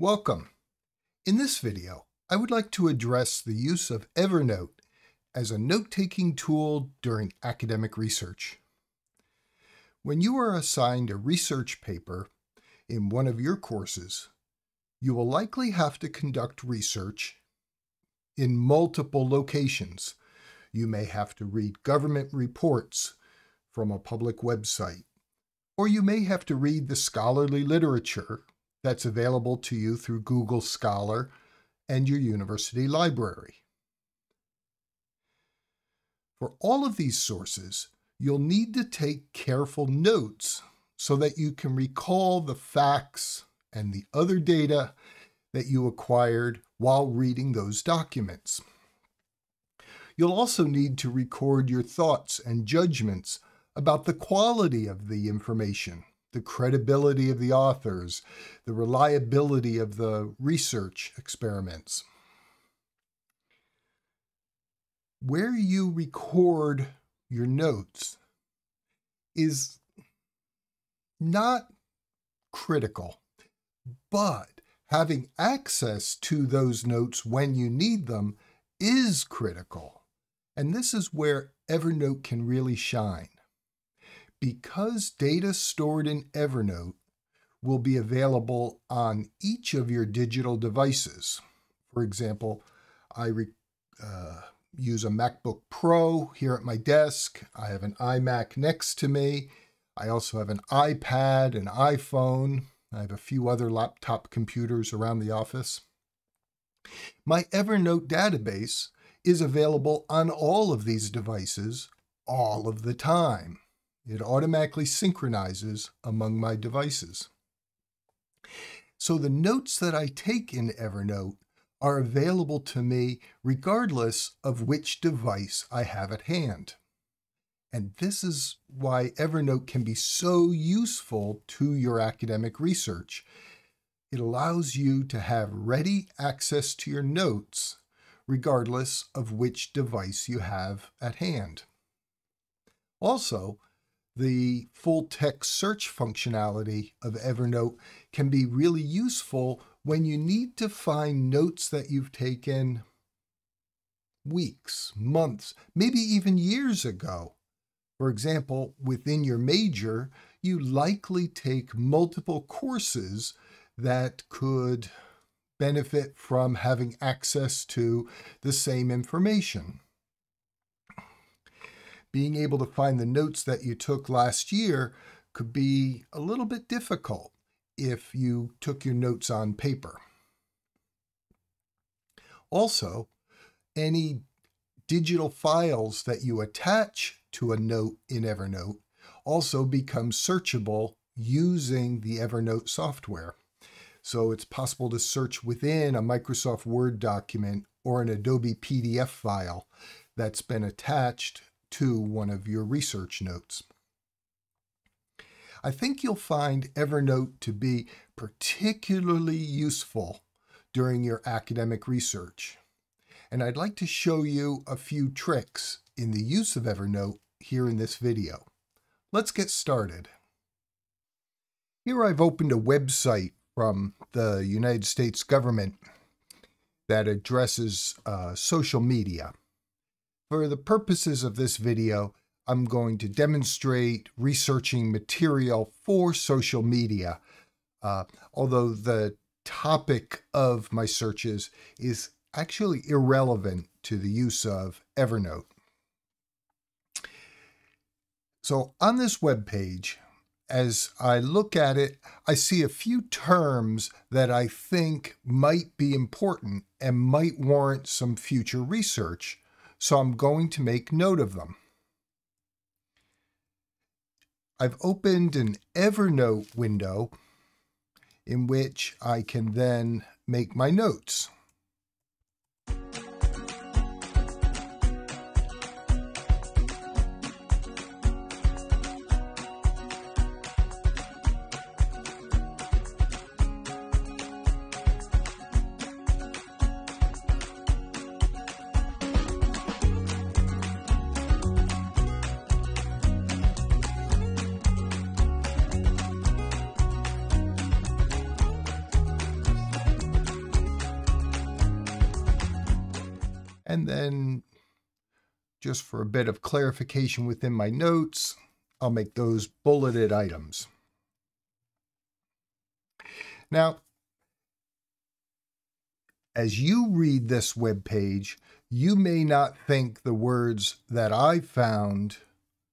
Welcome. In this video, I would like to address the use of Evernote as a note-taking tool during academic research. When you are assigned a research paper in one of your courses, you will likely have to conduct research in multiple locations. You may have to read government reports from a public website, or you may have to read the scholarly literature that's available to you through Google Scholar and your university library. For all of these sources, you'll need to take careful notes so that you can recall the facts and the other data that you acquired while reading those documents. You'll also need to record your thoughts and judgments about the quality of the information the credibility of the authors, the reliability of the research experiments. Where you record your notes is not critical, but having access to those notes when you need them is critical. And this is where Evernote can really shine because data stored in Evernote will be available on each of your digital devices. For example, I uh, use a MacBook Pro here at my desk. I have an iMac next to me. I also have an iPad, an iPhone. I have a few other laptop computers around the office. My Evernote database is available on all of these devices all of the time. It automatically synchronizes among my devices. So the notes that I take in Evernote are available to me regardless of which device I have at hand. And this is why Evernote can be so useful to your academic research. It allows you to have ready access to your notes regardless of which device you have at hand. Also, the full text search functionality of Evernote can be really useful when you need to find notes that you've taken weeks, months, maybe even years ago. For example, within your major, you likely take multiple courses that could benefit from having access to the same information being able to find the notes that you took last year could be a little bit difficult if you took your notes on paper. Also, any digital files that you attach to a note in Evernote also become searchable using the Evernote software. So it's possible to search within a Microsoft Word document or an Adobe PDF file that's been attached to one of your research notes. I think you'll find Evernote to be particularly useful during your academic research. And I'd like to show you a few tricks in the use of Evernote here in this video. Let's get started. Here I've opened a website from the United States government that addresses uh, social media. For the purposes of this video, I'm going to demonstrate researching material for social media, uh, although the topic of my searches is actually irrelevant to the use of Evernote. So on this web page, as I look at it, I see a few terms that I think might be important and might warrant some future research so I'm going to make note of them. I've opened an Evernote window in which I can then make my notes. And then just for a bit of clarification within my notes, I'll make those bulleted items. Now, as you read this web page, you may not think the words that I found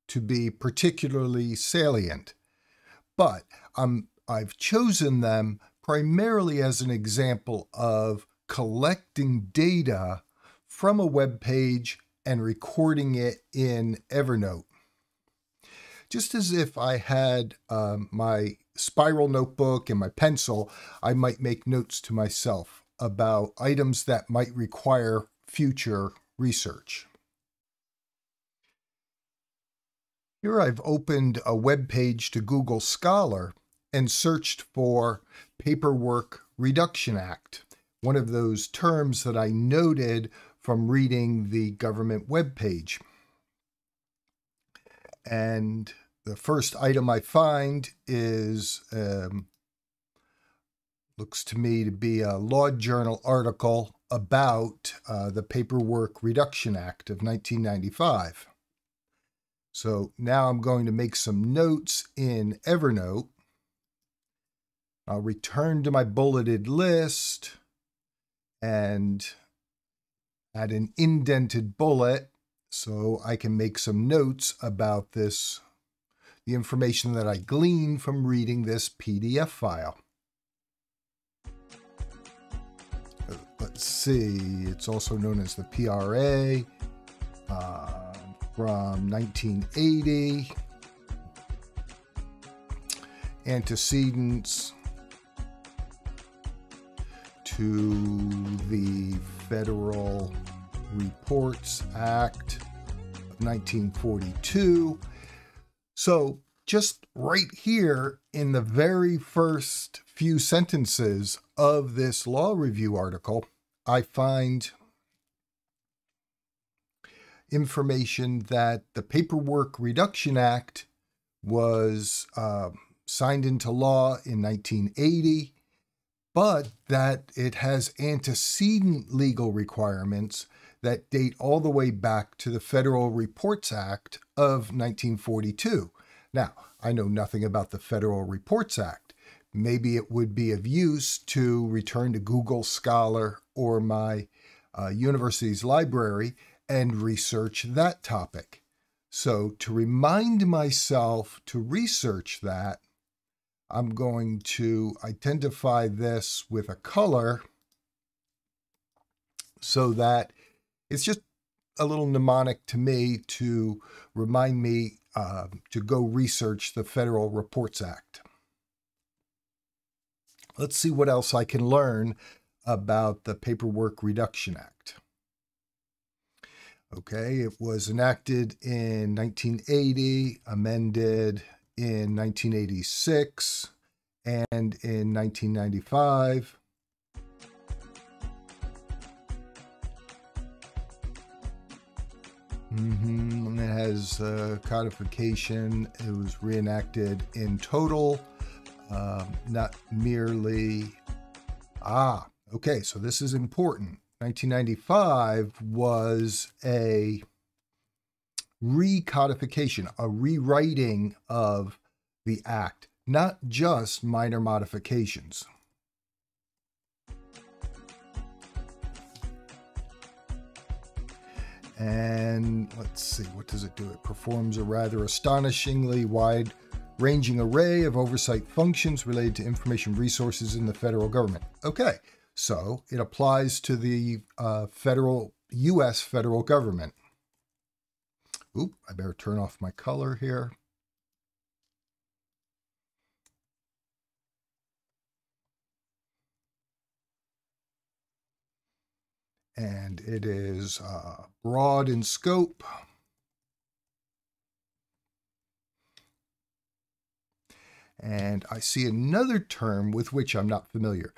to be particularly salient, but I've chosen them primarily as an example of collecting data from a web page and recording it in Evernote. Just as if I had um, my spiral notebook and my pencil, I might make notes to myself about items that might require future research. Here I've opened a web page to Google Scholar and searched for Paperwork Reduction Act, one of those terms that I noted from reading the government web page. And the first item I find is um, looks to me to be a law journal article about uh, the Paperwork Reduction Act of 1995. So now I'm going to make some notes in Evernote. I'll return to my bulleted list and add an indented bullet so I can make some notes about this, the information that I glean from reading this PDF file. let's see, it's also known as the PRA uh, from 1980. Antecedents to the Federal Reports Act of 1942. So, just right here in the very first few sentences of this law review article, I find information that the Paperwork Reduction Act was uh, signed into law in 1980, but that it has antecedent legal requirements that date all the way back to the Federal Reports Act of 1942. Now, I know nothing about the Federal Reports Act. Maybe it would be of use to return to Google Scholar or my uh, university's library and research that topic. So, to remind myself to research that, I'm going to identify this with a color so that it's just a little mnemonic to me to remind me uh, to go research the Federal Reports Act. Let's see what else I can learn about the Paperwork Reduction Act. Okay, it was enacted in 1980, amended in 1986, and in 1995. Mm-hmm. And it has uh, codification. It was reenacted in total, uh, not merely. Ah, okay, so this is important. 1995 was a recodification, a rewriting of the act, not just minor modifications. And let's see, what does it do? It performs a rather astonishingly wide ranging array of oversight functions related to information resources in the federal government. Okay, so it applies to the uh, federal, U.S. federal government. Oop, I better turn off my color here. And it is uh, broad in scope. And I see another term with which I'm not familiar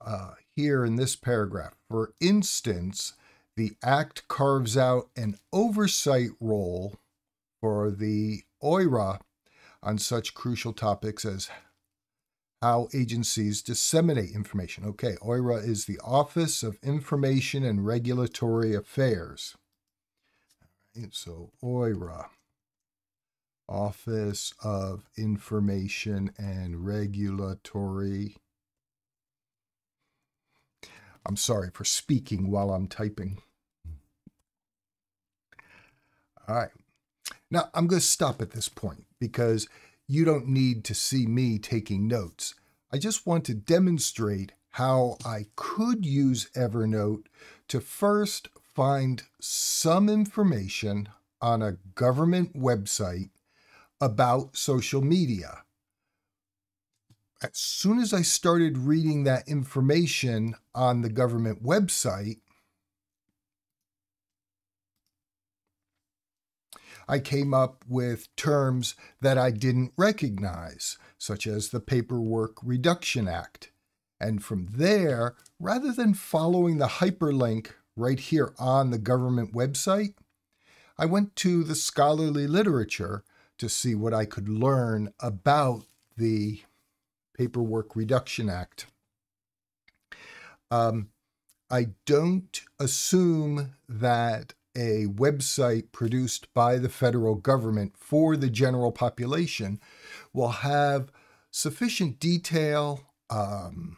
uh, here in this paragraph. For instance, the Act carves out an oversight role for the OIRA on such crucial topics as how agencies disseminate information. Okay, OIRA is the Office of Information and Regulatory Affairs. so OIRA, Office of Information and Regulatory. I'm sorry for speaking while I'm typing. All right. Now, I'm going to stop at this point because you don't need to see me taking notes. I just want to demonstrate how I could use Evernote to first find some information on a government website about social media. As soon as I started reading that information on the government website, I came up with terms that I didn't recognize, such as the Paperwork Reduction Act. And from there, rather than following the hyperlink right here on the government website, I went to the scholarly literature to see what I could learn about the Paperwork Reduction Act. Um, I don't assume that a website produced by the federal government for the general population will have sufficient detail, um,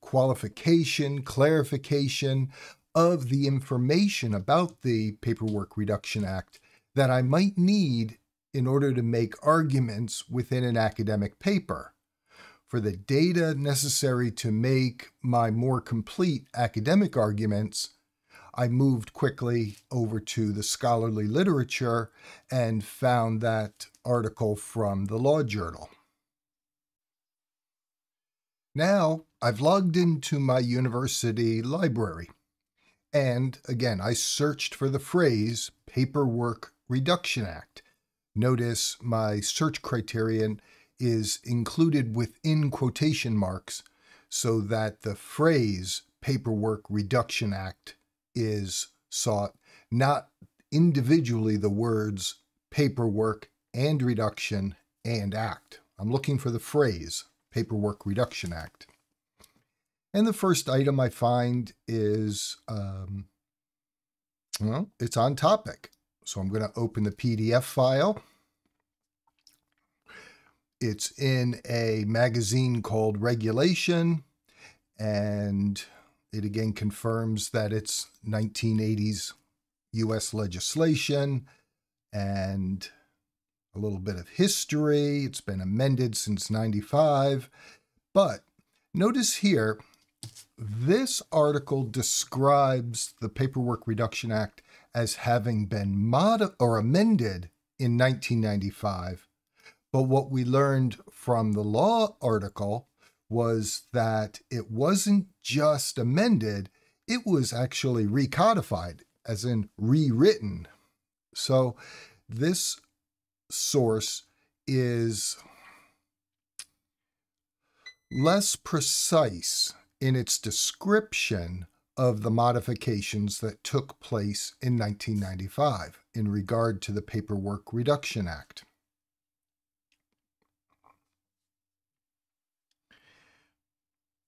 qualification, clarification of the information about the Paperwork Reduction Act that I might need in order to make arguments within an academic paper. For the data necessary to make my more complete academic arguments, I moved quickly over to the scholarly literature and found that article from the Law Journal. Now I've logged into my university library. And again, I searched for the phrase Paperwork Reduction Act. Notice my search criterion is included within quotation marks so that the phrase Paperwork Reduction Act is sought, not individually the words paperwork and reduction and act. I'm looking for the phrase Paperwork Reduction Act. And the first item I find is, um, well, it's on topic. So I'm going to open the PDF file. It's in a magazine called Regulation, and it again confirms that it's 1980s US legislation and a little bit of history. It's been amended since 95. But notice here, this article describes the Paperwork Reduction Act as having been mod or amended in 1995. But what we learned from the law article was that it wasn't just amended, it was actually recodified, as in rewritten. So this source is less precise in its description of the modifications that took place in 1995 in regard to the Paperwork Reduction Act.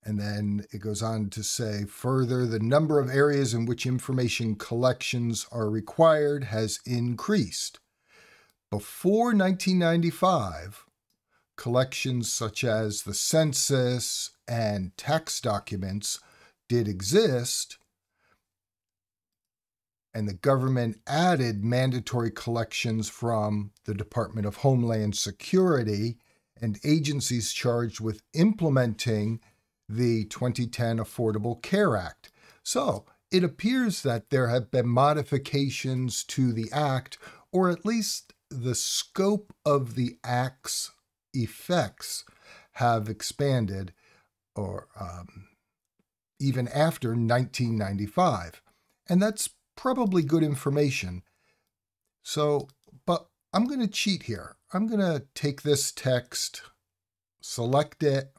And then it goes on to say further, the number of areas in which information collections are required has increased. Before 1995, collections such as the census and tax documents did exist, and the government added mandatory collections from the Department of Homeland Security and agencies charged with implementing the 2010 Affordable Care Act. So it appears that there have been modifications to the Act, or at least the scope of the Act's effects have expanded, or um, even after 1995. And that's probably good information. So, but I'm going to cheat here. I'm going to take this text, select it,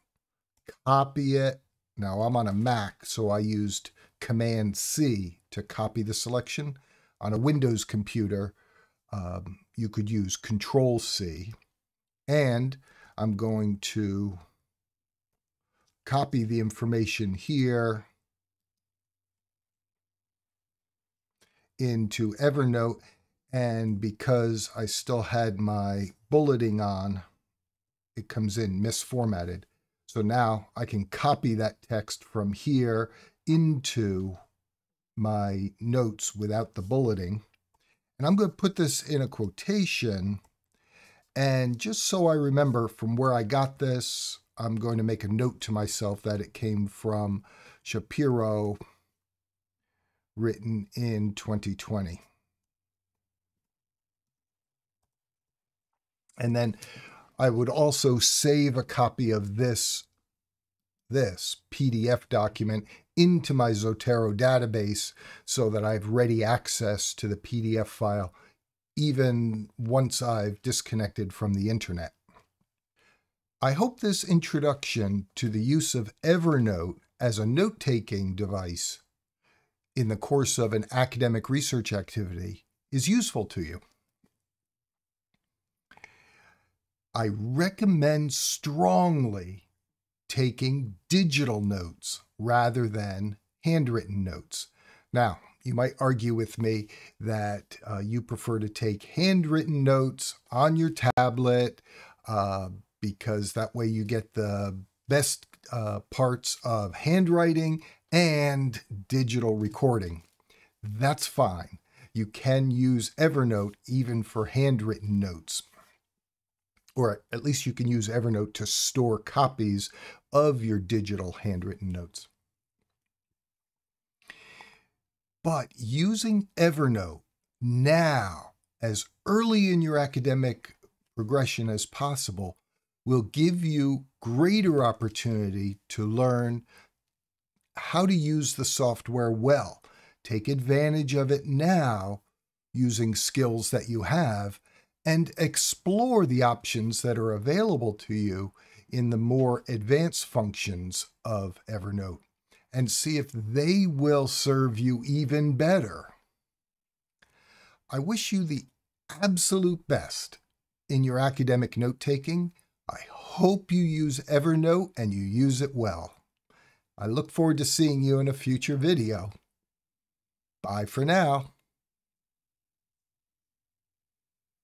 copy it. Now I'm on a Mac, so I used Command C to copy the selection. On a Windows computer, um, you could use Control C. And I'm going to copy the information here into Evernote. And because I still had my bulleting on, it comes in misformatted. So now I can copy that text from here into my notes without the bulleting. And I'm going to put this in a quotation. And just so I remember from where I got this, I'm going to make a note to myself that it came from Shapiro, written in 2020. And then I would also save a copy of this, this PDF document into my Zotero database so that I have ready access to the PDF file even once I've disconnected from the internet. I hope this introduction to the use of Evernote as a note-taking device in the course of an academic research activity is useful to you. I recommend strongly taking digital notes rather than handwritten notes. Now, you might argue with me that uh, you prefer to take handwritten notes on your tablet uh, because that way you get the best uh, parts of handwriting and digital recording. That's fine. You can use Evernote even for handwritten notes. Or at least you can use Evernote to store copies of your digital handwritten notes. But using Evernote now, as early in your academic progression as possible, will give you greater opportunity to learn how to use the software well. Take advantage of it now using skills that you have and explore the options that are available to you in the more advanced functions of Evernote and see if they will serve you even better. I wish you the absolute best in your academic note taking. I hope you use Evernote and you use it well. I look forward to seeing you in a future video. Bye for now.